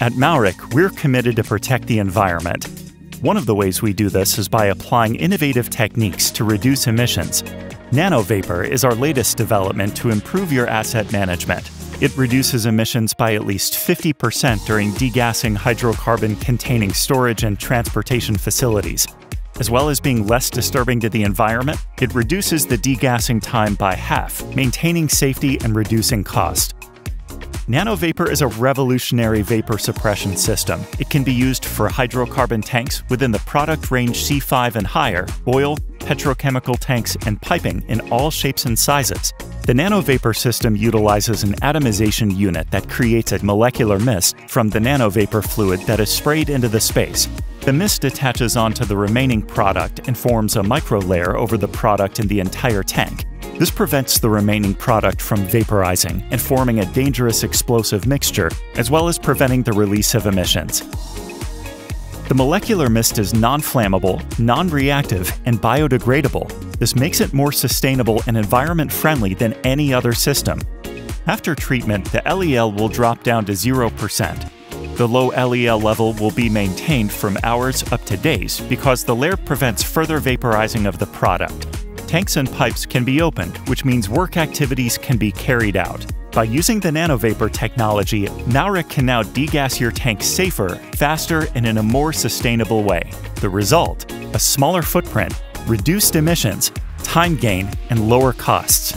At Mourik, we're committed to protect the environment. One of the ways we do this is by applying innovative techniques to reduce emissions. NanoVapor is our latest development to improve your asset management. It reduces emissions by at least 50% during degassing hydrocarbon containing storage and transportation facilities. As well as being less disturbing to the environment, it reduces the degassing time by half, maintaining safety and reducing cost. NanoVapor is a revolutionary vapor suppression system. It can be used for hydrocarbon tanks within the product range C5 and higher, oil, petrochemical tanks, and piping in all shapes and sizes. The NanoVapor system utilizes an atomization unit that creates a molecular mist from the NanoVapor fluid that is sprayed into the space. The mist attaches onto the remaining product and forms a microlayer over the product in the entire tank. This prevents the remaining product from vaporizing and forming a dangerous explosive mixture, as well as preventing the release of emissions. The molecular mist is non flammable, non reactive, and biodegradable. This makes it more sustainable and environment friendly than any other system. After treatment, the LEL will drop down to 0%. The low LEL level will be maintained from hours up to days because the layer prevents further vaporizing of the product tanks and pipes can be opened, which means work activities can be carried out. By using the nanovapor technology, Mourik can now degas your tank safer, faster, and in a more sustainable way. The result? A smaller footprint, reduced emissions, time gain, and lower costs.